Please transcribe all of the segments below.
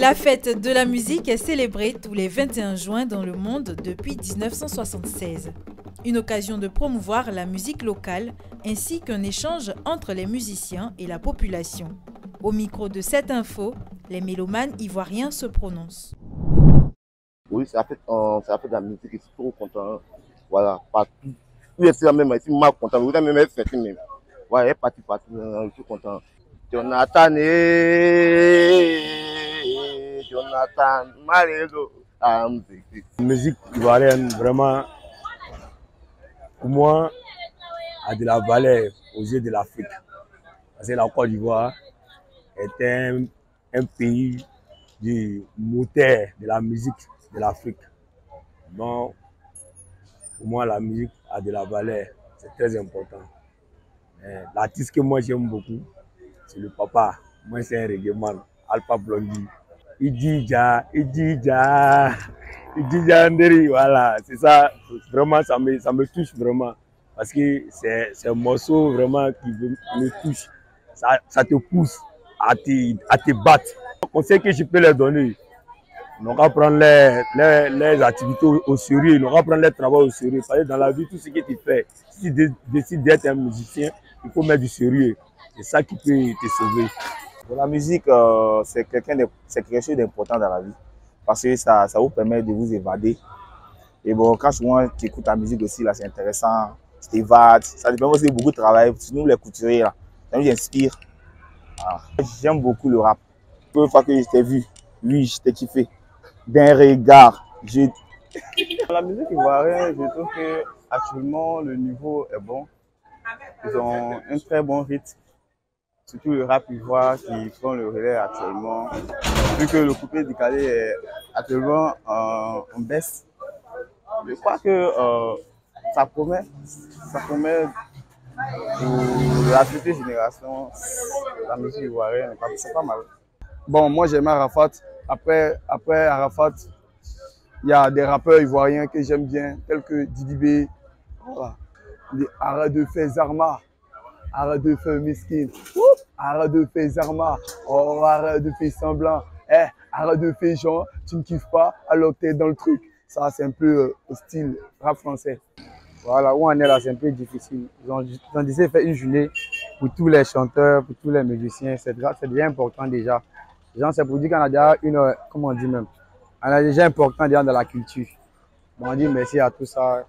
La fête de la musique est célébrée tous les 21 juin dans le monde depuis 1976. Une occasion de promouvoir la musique locale ainsi qu'un échange entre les musiciens et la population. Au micro de cette info, les mélomanes ivoiriens se prononcent. Oui, c'est la fête, euh, de la musique, je suis trop content. Voilà, partout. Oui, c'est la même, je suis mal content. Vous avez même même. Ouais, parti, parti, je suis content. Jonathan, eh, Jonathan, Malélo, La musique ivoirienne, vraiment, pour moi, a de la valeur aux yeux de l'Afrique. Parce que la Côte d'Ivoire est un, un pays du moteur de la musique de l'Afrique. Donc, pour moi, la musique a de la valeur. C'est très important. L'artiste que moi j'aime beaucoup, c'est le papa. Moi, c'est un reggae Alpha Blondie. Idija, Idija, Idija Nderi, voilà. C'est ça, vraiment, ça me, ça me touche vraiment. Parce que c'est un morceau vraiment qui me touche. Ça, ça te pousse à te, à te battre. Conseil que je peux leur donner, ils n'ont qu'à prendre les, les, les, activités au, sérieux, ils n'ont qu'à prendre les travaux au sérieux. Parce que dans la vie, tout ce que tu fais, si tu décides d'être un musicien, il faut mettre du sérieux. C'est ça qui peut te sauver. La musique, euh, c'est quelque chose d'important dans la vie. Parce que ça, ça vous permet de vous évader. Et bon, quand souvent tu écoutes la musique aussi, là, c'est intéressant. Tu t'évades. Ça dépend aussi de beaucoup de travail. Nous, les couturiers, là, ça nous inspire. Ah. J'aime beaucoup le rap. Peu fois que je t'ai vu, oui, je t'ai kiffé. D'un regard. Je... La musique ivoirienne, je trouve que actuellement le niveau est bon. Ils ont un très bon rythme surtout le rap ivoire qui prend le relais actuellement. Vu que le coupé décalé est actuellement en, baisse, je crois que euh, ça promet, ça promet pour la future génération, la musique ivoirienne, c'est pas mal. Bon, moi j'aime Arafat. Après, après Arafat, il y a des rappeurs ivoiriens que j'aime bien, tels que Didi B, voilà. les Arrêt de faire Zarma, Arrête de faire Miskin, arrête de faire Zarma, oh, arrête de faire semblant, eh, arrête de faire genre, tu ne kiffes pas alors que tu es dans le truc. Ça, c'est un peu euh, style rap français. Voilà, où on est là, c'est un peu difficile. Décidé de faire une journée pour tous les chanteurs, pour tous les musiciens. C'est déjà important déjà. Genre, c'est pour dire qu'on a déjà une, comment on dit même, on a déjà important déjà dans la culture. On dit merci à tout ça.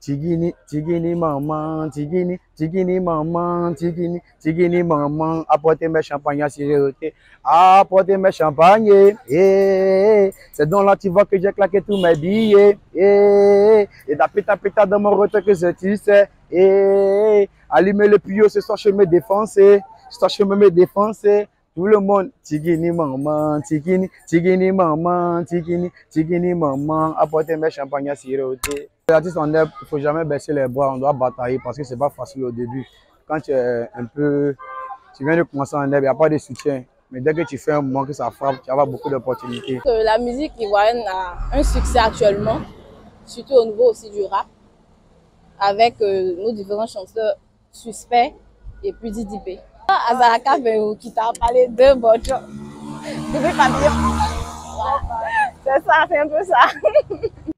Tigini, tigini maman, tigini, tigini maman, tigini, tigini maman, apportez mes champagnes à siroter, apportez mes champagnes, eh, c'est dans là tu vois que j'ai claqué tous mes billets, eh, et tapé tapé dans mon retour que je sais, eh, allumez le tuyau, ce soir je me défoncer, ce soir je me défoncer, tout le monde, tigini maman, tigini, tigini maman, tigini, tigini maman, apportez mes champagnes à siroter. Les artistes en herbe, il ne faut jamais baisser les bras, on doit batailler parce que ce n'est pas facile au début. Quand tu es un peu, tu viens de commencer en herbe, il n'y a pas de soutien. Mais dès que tu fais un moment que ça frappe, tu vas avoir beaucoup d'opportunités. La musique ivoirienne a un succès actuellement, surtout au niveau aussi du rap, avec euh, nos différents chanteurs suspects et puis Didipé. Azaraka qui t'a parlé de votre. Je vais pas dire. C'est ça, c'est un peu ça.